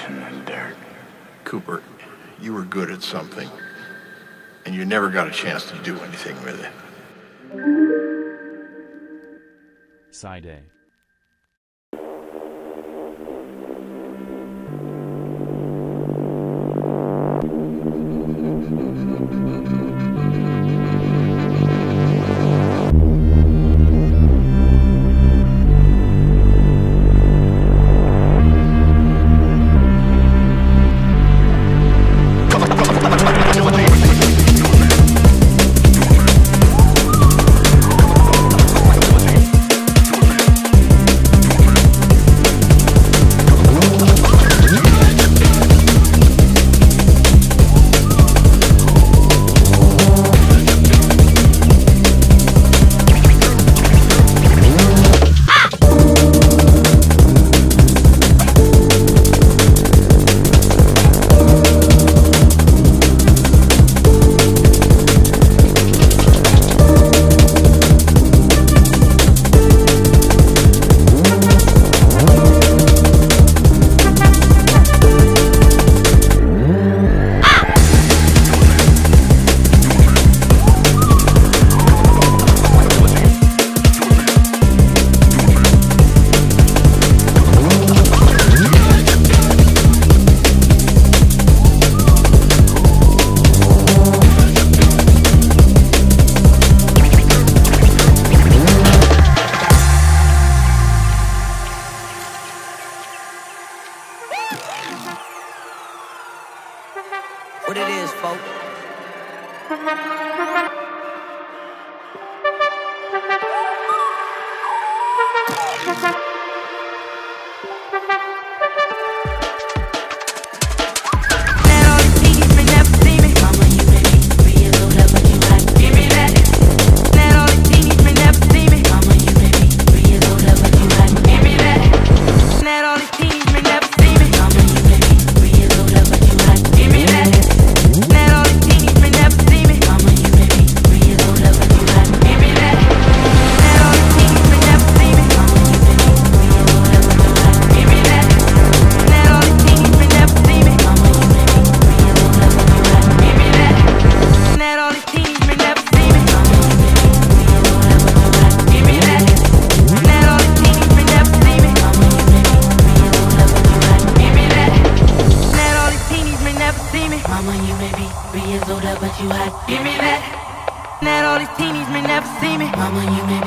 and. Cooper, you were good at something, and you never got a chance to do anything with it. Side A. never see me. Mama, you made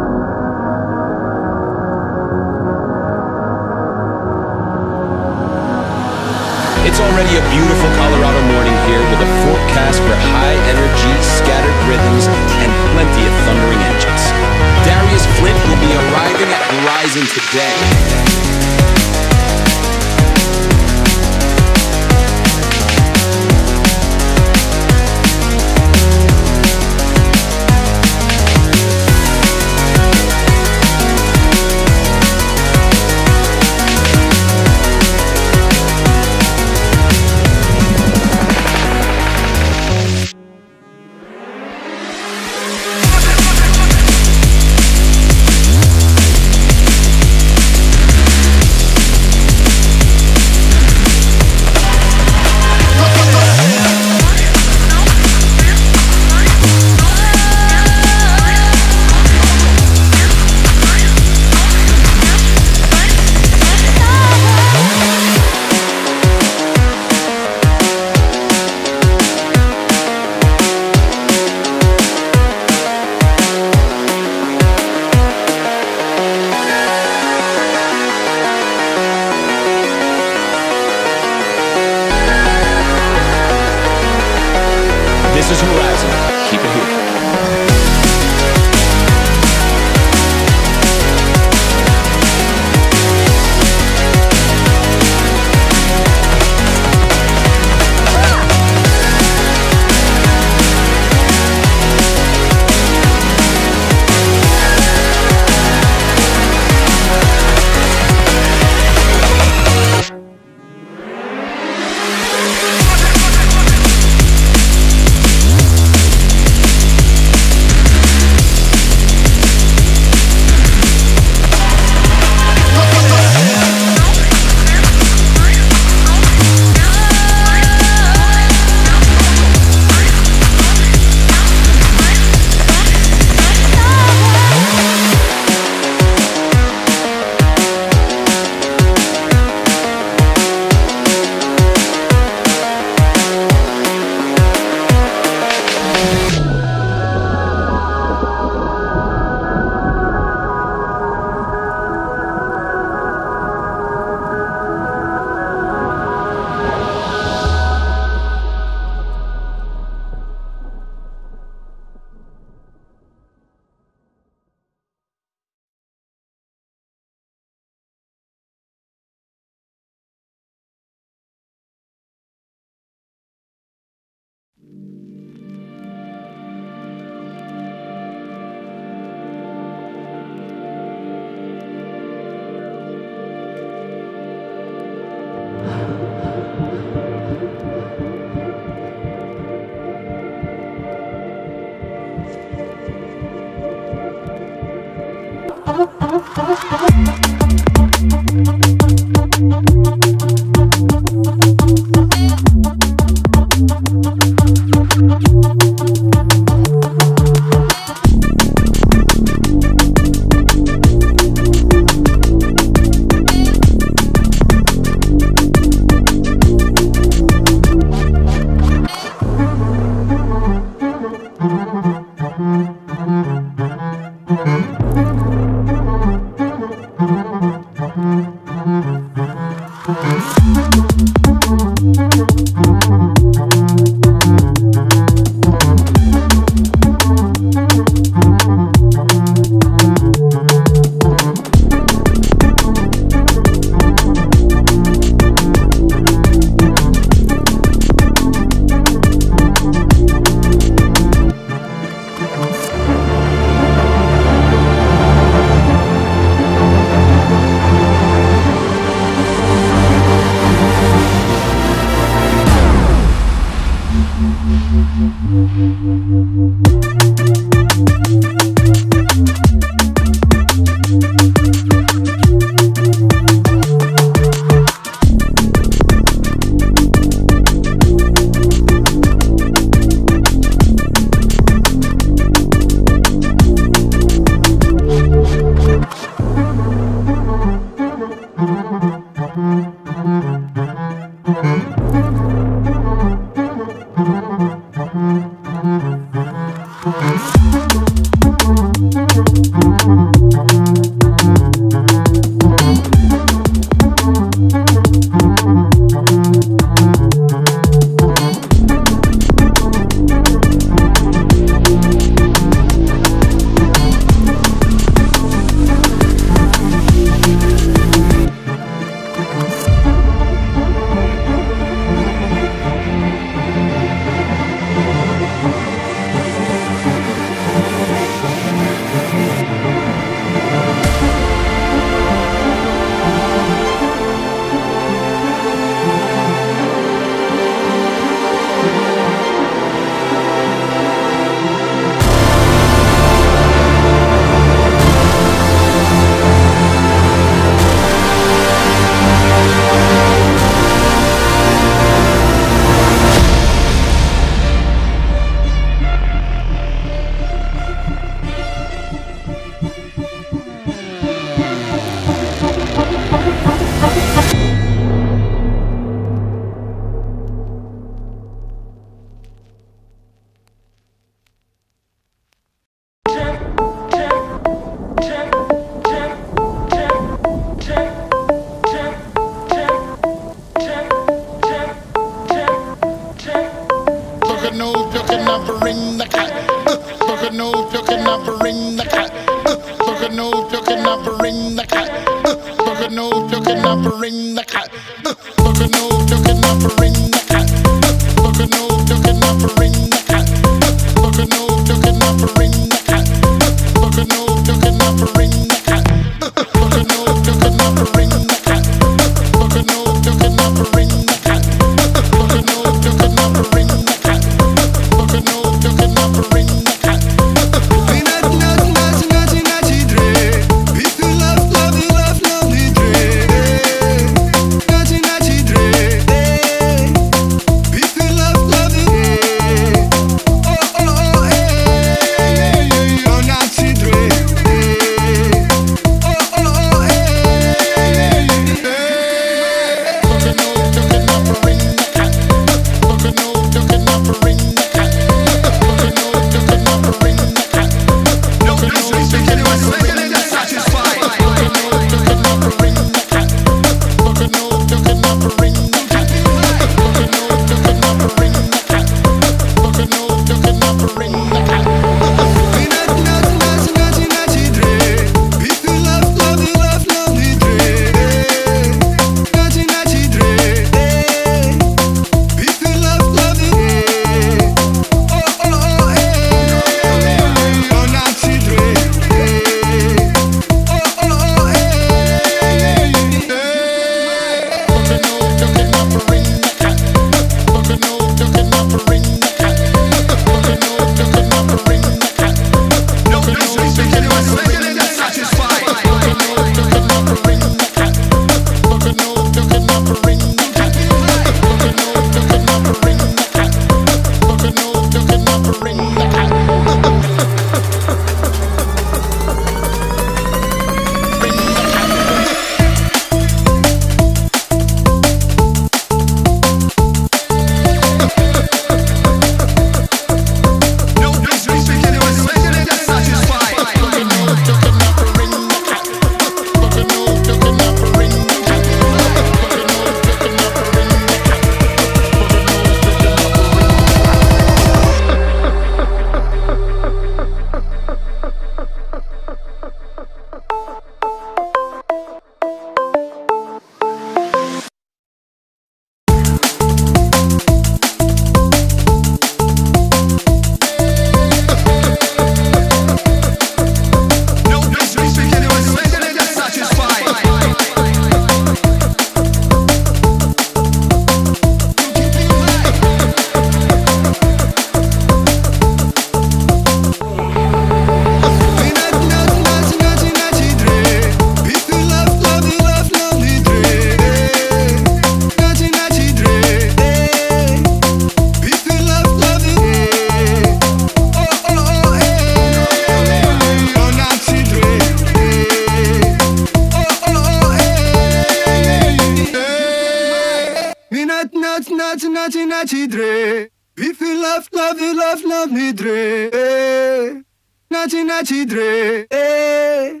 Dre. We feel love, love, love, love me Dre. Eh. Nachi, Nachi Dre. Eh.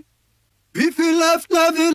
We feel love, love,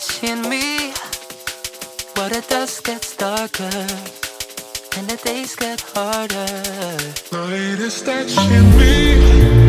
touching me. while the dusk gets darker and the days get harder. light is touching me.